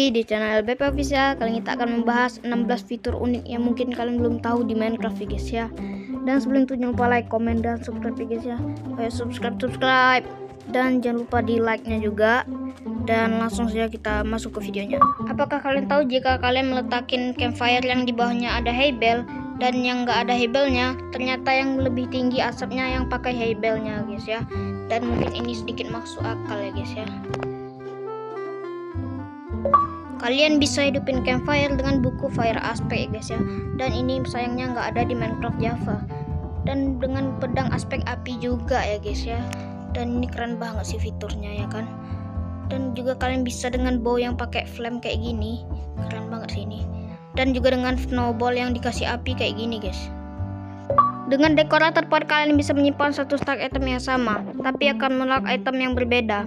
lagi di channel BP Official Kali ini kita akan membahas 16 fitur unik yang mungkin kalian belum tahu di Minecraft ya guys ya. Dan sebelum itu jangan lupa like, komen, dan subscribe ya. Guys ya Ayo subscribe, subscribe. Dan jangan lupa di like-nya juga. Dan langsung saja kita masuk ke videonya. Apakah kalian tahu jika kalian meletakin campfire yang di bawahnya ada haybell dan yang nggak ada hebelnya? Ternyata yang lebih tinggi asapnya yang pakai hebelnya guys ya. Dan mungkin ini sedikit masuk akal ya guys ya Kalian bisa hidupin campfire dengan buku Fire Aspect ya guys ya. Dan ini sayangnya nggak ada di Minecraft Java. Dan dengan pedang aspek api juga ya guys ya. Dan ini keren banget sih fiturnya ya kan. Dan juga kalian bisa dengan bow yang pakai flame kayak gini. Keren banget sih ini. Dan juga dengan snowball yang dikasih api kayak gini guys. Dengan dekorator pot kalian bisa menyimpan satu stack item yang sama, tapi akan menolak item yang berbeda.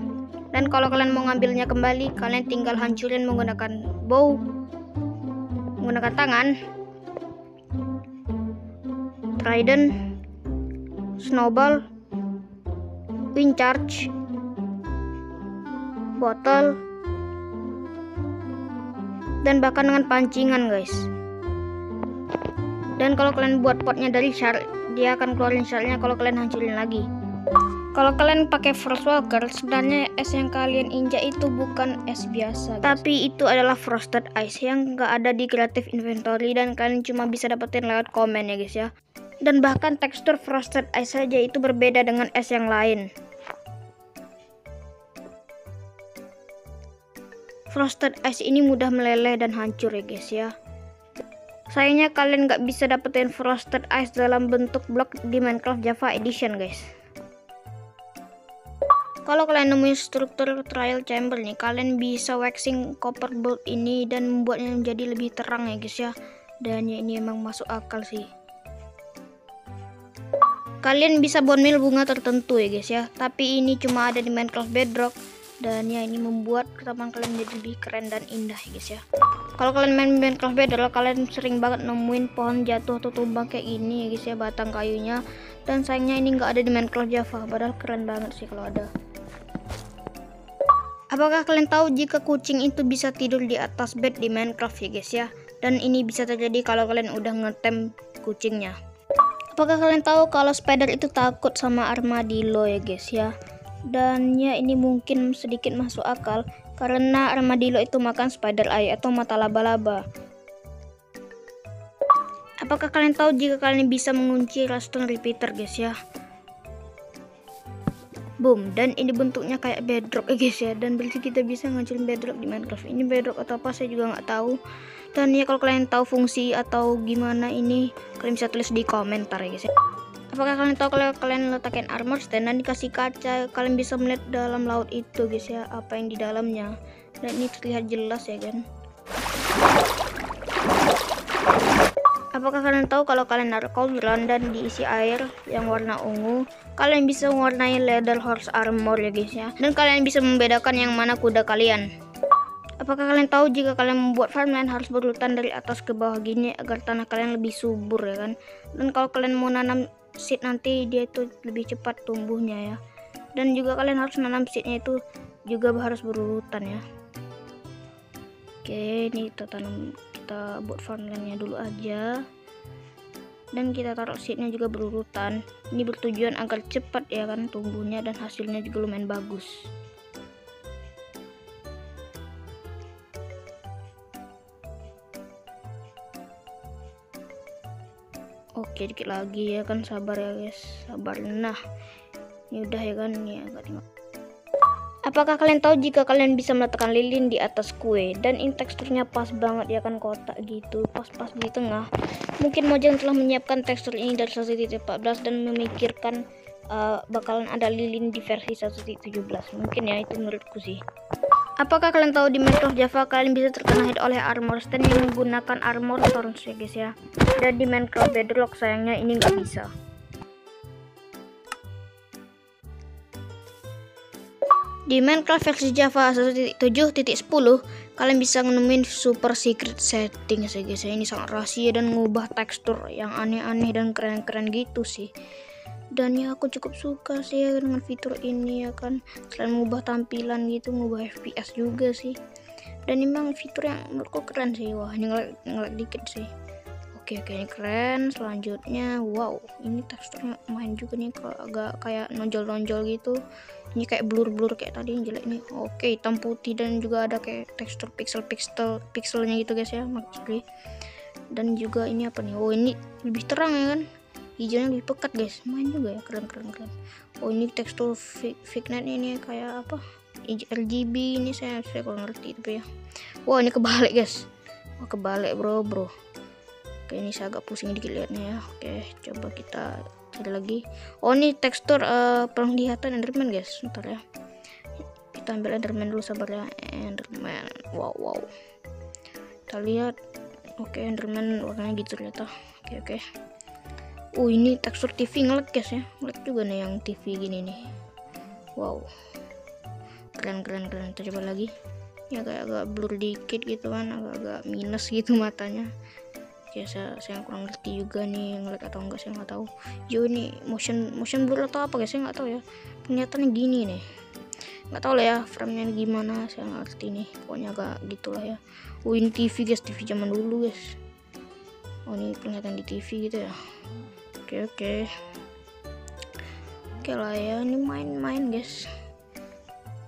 Dan kalau kalian mau ngambilnya kembali, kalian tinggal hancurin menggunakan bow, menggunakan tangan, trident, snowball, wind charge, botol, dan bahkan dengan pancingan guys. Dan kalau kalian buat potnya dari shard, dia akan keluarin shardnya kalau kalian hancurin lagi. Kalau kalian pakai Frostwalker, sebenarnya es yang kalian injak itu bukan es biasa, guys. tapi itu adalah frosted ice yang nggak ada di creative inventory dan kalian cuma bisa dapetin lewat komen ya guys ya. Dan bahkan tekstur frosted ice saja itu berbeda dengan es yang lain. Frosted ice ini mudah meleleh dan hancur ya guys ya. Sayangnya kalian nggak bisa dapetin frosted ice dalam bentuk blok di Minecraft Java Edition guys kalau kalian nemuin struktur trial chamber nih kalian bisa waxing copper bolt ini dan membuatnya menjadi lebih terang ya guys ya. Dan ya ini emang masuk akal sih. Kalian bisa bone meal bunga tertentu ya guys ya. Tapi ini cuma ada di Minecraft Bedrock. Dan ya ini membuat taman kalian menjadi lebih keren dan indah ya guys ya. Kalau kalian main Minecraft Bedrock kalian sering banget nemuin pohon jatuh atau tumbang kayak gini ya guys ya batang kayunya. Dan sayangnya ini nggak ada di Minecraft Java padahal keren banget sih kalau ada Apakah kalian tahu jika kucing itu bisa tidur di atas bed di Minecraft ya guys ya? Dan ini bisa terjadi kalau kalian udah ngetem kucingnya. Apakah kalian tahu kalau spider itu takut sama armadillo ya guys ya? Dan ya ini mungkin sedikit masuk akal karena armadillo itu makan spider eye atau mata laba-laba. Apakah kalian tahu jika kalian bisa mengunci redstone repeater guys ya? Boom. Dan ini bentuknya kayak bedrock ya guys ya. Dan berarti kita bisa ngancurin bedrock di Minecraft. Ini bedrock atau apa saya juga nggak tahu. Dan ya kalau kalian tahu fungsi atau gimana ini kalian bisa tulis di komentar ya guys ya. Apakah kalian tahu kalau kalian letakin armor stand dan dikasih kaca kalian bisa melihat dalam laut itu guys ya apa yang di dalamnya. Dan ini terlihat jelas ya kan Apakah kalian tahu kalau kalian naruh cauldron dan diisi air yang warna ungu, kalian bisa mewarnai leather horse armor ya guys ya. Dan kalian bisa membedakan yang mana kuda kalian. Apakah kalian tahu jika kalian membuat farmland harus berurutan dari atas ke bawah gini agar tanah kalian lebih subur ya kan? Dan kalau kalian mau nanam seed nanti dia itu lebih cepat tumbuhnya ya. Dan juga kalian harus nanam seednya itu juga harus berurutan ya. Oke, ini kita tanam kita buat farmlandnya dulu aja. Dan kita taruh seednya juga berurutan. Ini bertujuan agar cepat ya kan tumbuhnya dan hasilnya juga lumayan bagus. Oke dikit lagi ya kan. Sabar ya guys. Sabar. Nah ini udah ya kan. Ini agak tinggal Apakah kalian tahu jika kalian bisa meletakkan lilin di atas kue? Dan ini teksturnya pas banget ya kan kotak gitu. Pas-pas di tengah. Mungkin Mojang telah menyiapkan tekstur ini dari 1.14 dan memikirkan uh, bakalan ada lilin di versi 1.17 mungkin ya itu menurutku sih. Apakah kalian tahu di Minecraft Java kalian bisa terkena hit oleh armor stand yang menggunakan armor thorns ya guys ya? Dan di Minecraft Bedrock sayangnya ini nggak bisa Di Minecraft versi Java 1.7.10 kalian bisa nemuin super secret setting sih guys. Ini sangat rahasia dan ngubah tekstur yang aneh-aneh dan keren-keren gitu sih. Dan ya aku cukup suka sih ya dengan fitur ini ya kan. Selain ngubah tampilan gitu, ngubah FPS juga sih. dan memang fitur yang menurutku keren sih wah ini ngelek, ngelek dikit sih oke ini keren. Selanjutnya wow ini teksturnya main juga nih kalau agak kayak nonjol-nonjol gitu. Ini kayak blur-blur kayak tadi yang jelek nih. Oke hitam putih dan juga ada kayak tekstur pixel-pixel pixelnya gitu guys ya maksudnya. Dan juga ini apa nih? Oh ini lebih terang ya kan? Hijaunya lebih pekat guys. Main juga ya keren keren keren. Oh ini tekstur fignet ini kayak apa? RGB ini saya saya kurang ngerti tapi ya. Wah ini kebalik guys. Wah kebalik bro bro oke ini saya agak pusing dikit liatnya ya. Oke coba kita cari lagi. Oh ini tekstur uh, penglihatan enderman guys. Ntar ya. Kita ambil enderman dulu sabar ya. Enderman. Wow wow. Kita lihat. Oke enderman warnanya gitu ternyata. Oke oke. Oh ini tekstur TV ngelek guys ya. Ngelek juga nih yang TV gini nih. Wow. Keren keren keren. Kita coba lagi. Ya kayak agak blur dikit gitu kan. Agak-agak minus gitu matanya ya saya, saya kurang ngerti juga nih ngeliat atau enggak saya nggak tahu. Yo ini motion motion blur atau apa guys saya nggak tahu ya. Penglihatannya gini nih. Nggak tahu lah ya framenya gimana saya nggak ngerti nih. Pokoknya agak gitulah ya. Oh ini TV guys TV zaman dulu guys. Oh ini penglihatan di TV gitu ya. Oke oke. Oke lah ya ini main-main guys.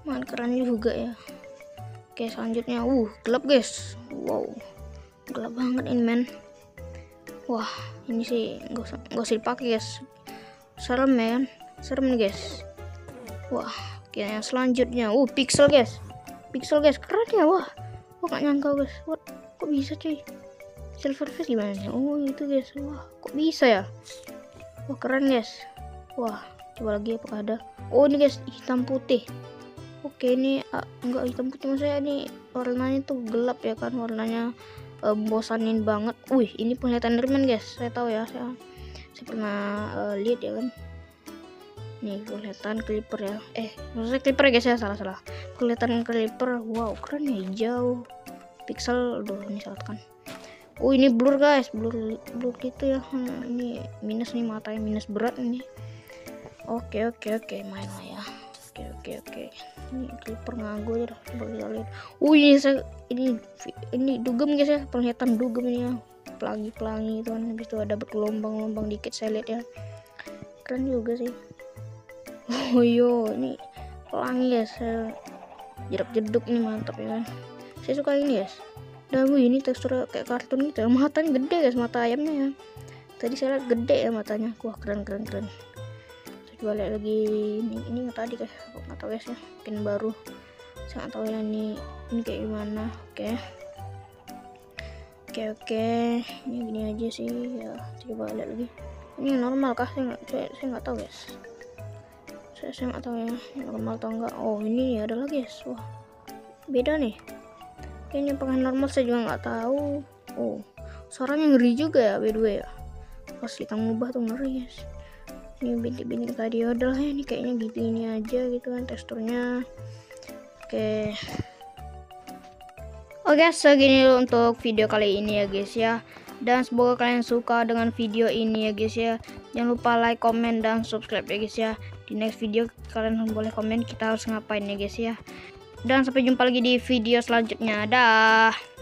Main keren juga ya. Oke selanjutnya uh gelap guys. Wow gelap banget ini men wah ini sih nggak usah nggak usah dipakai guys. Serem ya serem nih guys. Wah oke yang selanjutnya. Uh pixel guys. Pixel guys. Keren ya wah. Kok gak nyangka guys. What? Kok bisa cuy? Silver face gimana nih oh itu guys. Wah kok bisa ya? Wah keren guys. Wah coba lagi apakah ada? Oh ini guys hitam putih. Oke ini uh, enggak hitam putih. Maksudnya ini warnanya tuh gelap ya kan? Warnanya uh, bosanin banget. Wih ini penglihatan Enderman guys. Saya tahu ya saya saya pernah uh, lihat ya kan? Nih kelihatan clipper ya. Eh maksudnya clipper ya guys ya? Salah salah. Kelihatan clipper wow keren ya hijau. Pixel aduh ini salah kan oh ini blur guys. Blur blur gitu ya. Hmm, ini minus nih matanya minus berat ini oke oke oke. Main lah ya. Oke oke oke ini dah coba kita lihat uh ini saya ini ini dugem guys ya. Penglihatan dugem ini ya. Pelangi pelangi itu kan. Habis itu ada bergelombang-gelombang dikit saya lihat ya. Keren juga sih. Oh yo ini pelangi guys. Saya jedak jeduk ini mantap ya. Kan saya suka ini guys. Dan ini tekstur kayak kartun gitu. Ya matanya gede guys mata ayamnya ya. Tadi saya lihat gede ya matanya. Wah keren keren keren lihat lagi ini ini nggak tadi guys aku nggak tahu guys ya pin baru saya nggak tahu ya ini ini kayak gimana. Oke. Oke oke. Ini gini aja sih ya coba lihat lagi. Ini normal kah? Saya nggak saya, saya nggak tahu guys. Saya saya nggak tahu ya normal atau enggak oh ini ada lagi guys. Wah beda nih. Kayaknya apakah normal? Saya juga nggak tahu oh suaranya ngeri juga ya by the way ya. Pas kita ngubah tuh ngeri guys ini bintik-bintik tadi udah ya ini kayaknya gitu ini aja gitu kan teksturnya. Oke. Oke segini untuk video kali ini ya guys ya. Dan semoga kalian suka dengan video ini ya guys ya. Jangan lupa like comment dan subscribe ya guys ya. Di next video kalian boleh komen kita harus ngapain ya guys ya. Dan sampai jumpa lagi di video selanjutnya. Dah